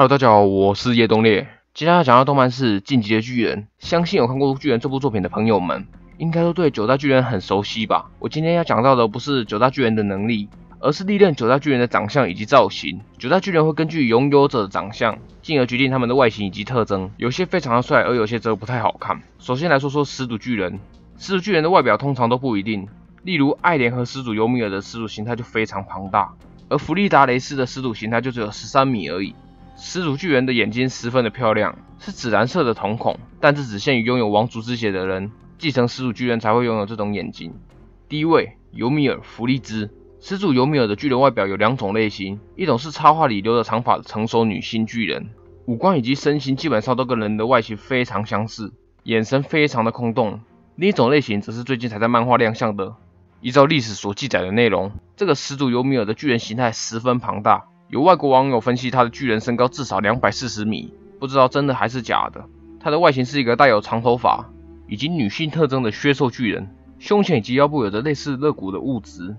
Hello，大家好，我是叶东烈。接下来讲到动漫是《进击的巨人》，相信有看过《巨人》这部作品的朋友们，应该都对九大巨人很熟悉吧？我今天要讲到的不是九大巨人的能力，而是历任九大巨人的长相以及造型。九大巨人会根据拥有者的长相，进而决定他们的外形以及特征，有些非常的帅，而有些则不太好看。首先来说说始祖巨人，始祖巨人的外表通常都不一定，例如爱莲和始祖尤米尔的始祖形态就非常庞大，而弗利达雷斯的始祖形态就只有十三米而已。始祖巨人的眼睛十分的漂亮，是紫蓝色的瞳孔，但这只限于拥有王族之血的人，继承始祖巨人才会拥有这种眼睛。第一位，尤米尔·弗利兹。始祖尤米尔的巨人外表有两种类型，一种是插画里留着长发的成熟女性巨人，五官以及身形基本上都跟人的外形非常相似，眼神非常的空洞。另一种类型则是最近才在漫画亮相的。依照历史所记载的内容，这个始祖尤米尔的巨人形态十分庞大。有外国网友分析，他的巨人身高至少两百四十米，不知道真的还是假的。他的外形是一个带有长头发以及女性特征的削瘦巨人，胸前以及腰部有着类似肋骨的物质，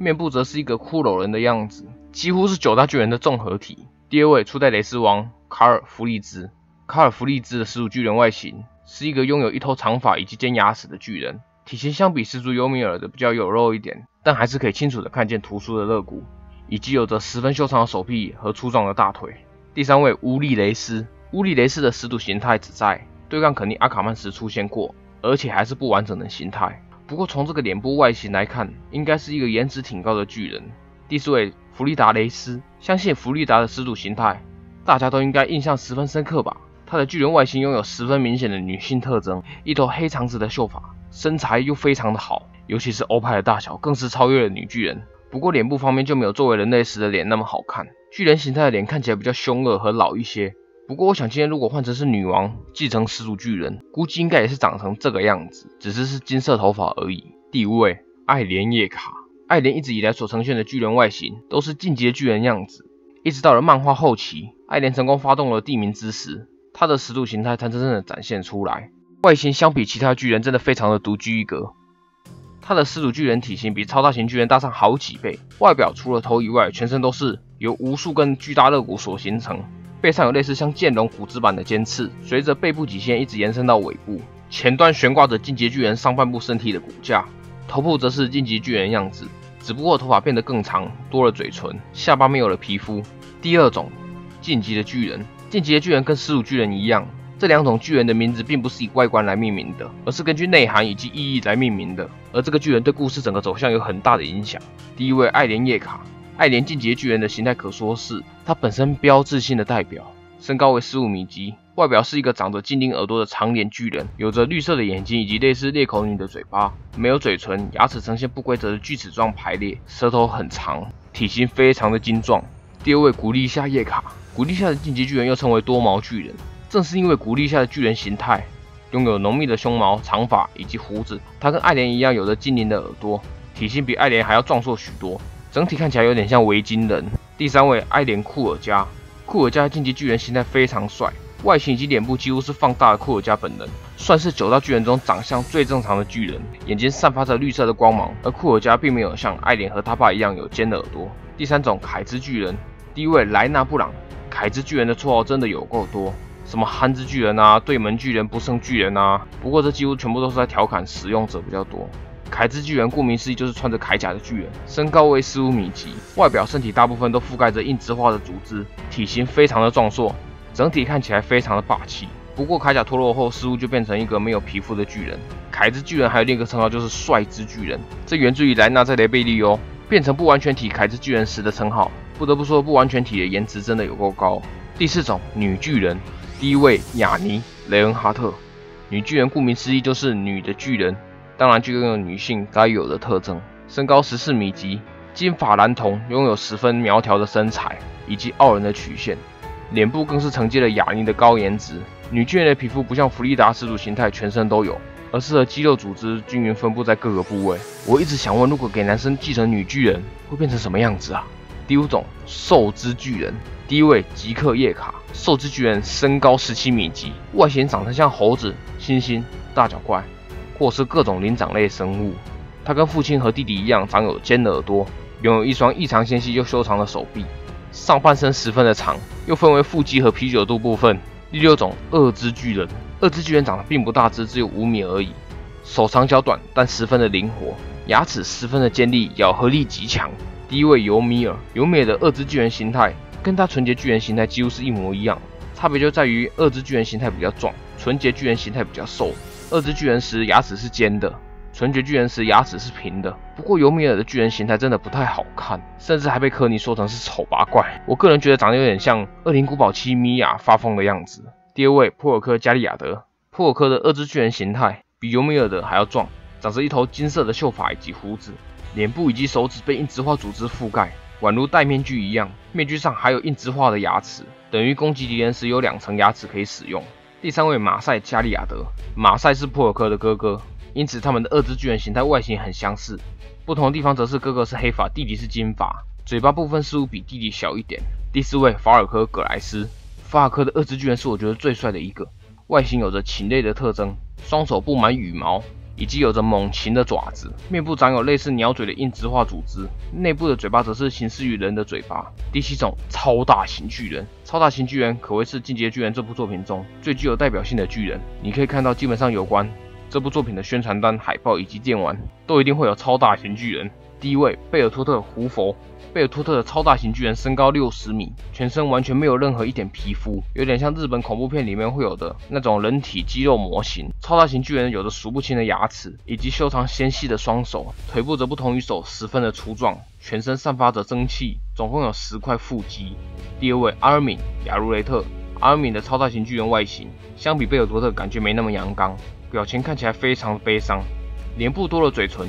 面部则是一个骷髅人的样子，几乎是九大巨人的综合体。第二位初代雷斯王卡尔弗利兹，卡尔弗利兹的始祖巨人外形是一个拥有一头长发以及尖牙齿的巨人，体型相比始祖尤米尔的比较有肉一点，但还是可以清楚的看见突出的肋骨。以及有着十分修长的手臂和粗壮的大腿。第三位乌利雷斯，乌利雷斯的始祖形态只在对抗肯尼阿卡曼时出现过，而且还是不完整的形态。不过从这个脸部外形来看，应该是一个颜值挺高的巨人。第四位弗利达雷斯，相信弗利达的始祖形态大家都应该印象十分深刻吧？他的巨人外形拥有十分明显的女性特征，一头黑长直的秀发，身材又非常的好，尤其是欧派的大小更是超越了女巨人。不过脸部方面就没有作为人类时的脸那么好看，巨人形态的脸看起来比较凶恶和老一些。不过我想今天如果换成是女王继承始祖巨人，估计应该也是长成这个样子，只是是金色头发而已。第五位，爱莲叶卡。爱莲一直以来所呈现的巨人外形都是进阶巨人样子，一直到了漫画后期，爱莲成功发动了地名之时，他的始祖形态才真正的展现出来，外形相比其他巨人真的非常的独具一格。它的始祖巨人体型比超大型巨人大上好几倍，外表除了头以外，全身都是由无数根巨大肋骨所形成，背上有类似像剑龙骨质般的尖刺，随着背部脊线一直延伸到尾部，前端悬挂着进阶巨人上半部身体的骨架，头部则是进阶巨人样子，只不过头发变得更长，多了嘴唇，下巴没有了皮肤。第二种进阶的巨人，进阶的巨人跟始祖巨人一样。这两种巨人的名字并不是以外观来命名的，而是根据内涵以及意义来命名的。而这个巨人对故事整个走向有很大的影响。第一位爱莲叶卡，爱莲进阶巨人的形态可说是它本身标志性的代表。身高为十五米级，外表是一个长着精灵耳朵的长脸巨人，有着绿色的眼睛以及类似裂口女的嘴巴，没有嘴唇，牙齿呈现不规则的锯齿状排列，舌头很长，体型非常的精壮。第二位古力夏叶卡，古力夏的进阶巨人又称为多毛巨人。正是因为古力下的巨人形态，拥有浓密的胸毛、长发以及胡子，他跟爱莲一样有着精灵的耳朵，体型比爱莲还要壮硕许多，整体看起来有点像维京人。第三位，爱莲库尔加，库尔加的晋级巨人形态非常帅，外形以及脸部几乎是放大了库尔加本人，算是九大巨人中长相最正常的巨人，眼睛散发着绿色的光芒，而库尔加并没有像爱莲和他爸一样有尖的耳朵。第三种，凯兹巨人，第一位莱纳布朗，凯兹巨人的绰号真的有够多。什么憨之巨人啊，对门巨人，不胜巨人啊。不过这几乎全部都是在调侃使用者比较多。铠之巨人顾名思义就是穿着铠甲的巨人，身高为十五米级，外表身体大部分都覆盖着硬质化的组织，体型非常的壮硕，整体看起来非常的霸气。不过铠甲脱落后，似乎就变成一个没有皮肤的巨人。铠之巨人还有另一个称号就是帅之巨人，这源自于莱纳在雷贝利哦，变成不完全体铠之巨人时的称号。不得不说，不完全体的颜值真的有够高。第四种女巨人。第一位雅尼·雷恩哈特，女巨人顾名思义就是女的巨人，当然就拥有女性该有的特征。身高十四米级，金发蓝瞳，拥有十分苗条的身材以及傲人的曲线，脸部更是承接了雅尼的高颜值。女巨人的皮肤不像弗利达始祖形态全身都有，而是和肌肉组织均匀分布在各个部位。我一直想问，如果给男生继承女巨人，会变成什么样子啊？第五种兽之巨人，第一位吉克叶卡。兽之巨人身高十七米级，外形长得像猴子、猩猩、大脚怪，或是各种灵长类生物。他跟父亲和弟弟一样，长有尖耳朵，拥有一双异常纤细又修长的手臂。上半身十分的长，又分为腹肌和啤酒肚部分。第六种，二肢巨人。二肢巨人长得并不大只，只有五米而已，手长脚短，但十分的灵活，牙齿十分的尖利，咬合力极强。第一位尤米尔，尤米尔的二肢巨人形态跟他纯洁巨人形态几乎是一模一样，差别就在于二肢巨人形态比较壮，纯洁巨人形态比较瘦。二肢巨人时牙齿是尖的。纯洁巨人时牙齿是平的，不过尤米尔的巨人形态真的不太好看，甚至还被科尼说成是丑八怪。我个人觉得长得有点像《恶灵古堡七》米娅发疯的样子。第二位，普尔科加利亚德。普尔科的二只巨人形态比尤米尔的还要壮，长着一头金色的秀发以及胡子，脸部以及手指被硬质化组织覆盖，宛如戴面具一样。面具上还有硬质化的牙齿，等于攻击敌人时有两层牙齿可以使用。第三位，马赛加利亚德。马赛是普尔科的哥哥。因此，他们的二只巨人形态外形很相似，不同的地方则是哥哥是黑发，弟弟是金发，嘴巴部分似乎比弟弟小一点。第四位，法尔科·葛莱斯。法尔科的二只巨人是我觉得最帅的一个，外形有着禽类的特征，双手布满羽毛，以及有着猛禽的爪子，面部长有类似鸟嘴的硬质化组织，内部的嘴巴则是形似于人的嘴巴。第七种，超大型巨人。超大型巨人可谓是《进阶巨人》这部作品中最具有代表性的巨人，你可以看到基本上有关。这部作品的宣传单、海报以及电玩都一定会有超大型巨人。第一位，贝尔托特胡佛。贝尔托特的超大型巨人身高六十米，全身完全没有任何一点皮肤，有点像日本恐怖片里面会有的那种人体肌肉模型。超大型巨人有着数不清的牙齿，以及修长纤细的双手，腿部则不同于手，十分的粗壮，全身散发着蒸汽，总共有十块腹肌。第二位，阿尔敏亚茹雷特。阿尔敏的超大型巨人外形，相比贝尔托特感觉没那么阳刚。表情看起来非常悲伤，脸部多了嘴唇，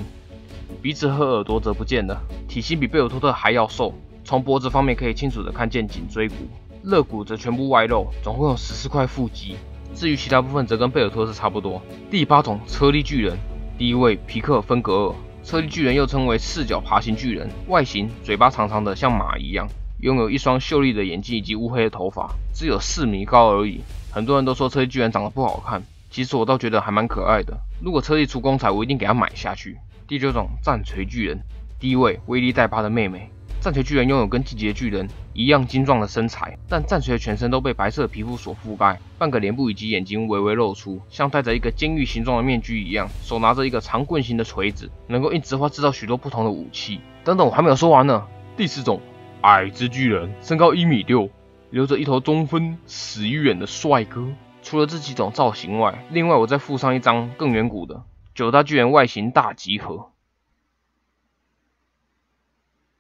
鼻子和耳朵则不见了。体型比贝尔托特还要瘦，从脖子方面可以清楚的看见颈椎骨，肋骨则全部外露，总共有十四块腹肌。至于其他部分则跟贝尔托特差不多。第八种车力巨人，第一位皮克芬格尔。车力巨人又称为四脚爬行巨人，外形嘴巴长长的像马一样，拥有一双秀丽的眼睛以及乌黑的头发，只有四米高而已。很多人都说车力巨人长得不好看。其实我倒觉得还蛮可爱的。如果车力出公仔，我一定给他买下去。第九种战锤巨人，第一位威力代巴的妹妹。战锤巨人拥有跟季节巨人一样精壮的身材，但战锤的全身都被白色皮肤所覆盖，半个脸部以及眼睛微微露出，像戴着一个监狱形状的面具一样。手拿着一个长棍形的锤子，能够硬直化制造许多不同的武器。等等，我还没有说完呢。第四种矮之巨人，身高一米六，留着一头中分、死鱼眼的帅哥。除了这几种造型外，另外我再附上一张更远古的九大巨人外形大集合。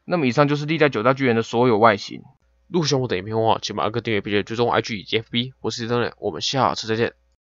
那么以上就是历代九大巨人的所有外形。如果喜欢我的影片的话，请把按个订阅，并且追踪 IG 以及 FB。我是李登磊，我们下次再见。